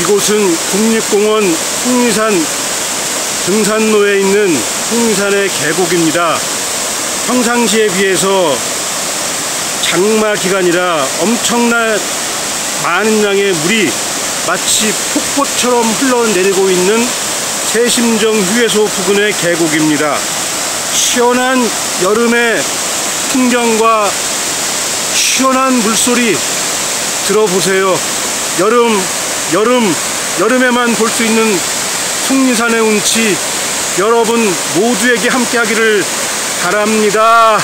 이곳은 국립공원 풍리산 등산로에 있는 풍리산의 계곡입니다. 평상시에 비해서 장마 기간이라 엄청난 많은 양의 물이 마치 폭포처럼 흘러내리고 있는 세심정 휴게소 부근의 계곡입니다. 시원한 여름의 풍경과 시원한 물소리 들어보세요. 여름, 여름, 여름에만 볼 수 있는 속리산의 운치 여러분 모두에게 함께 하기를 바랍니다.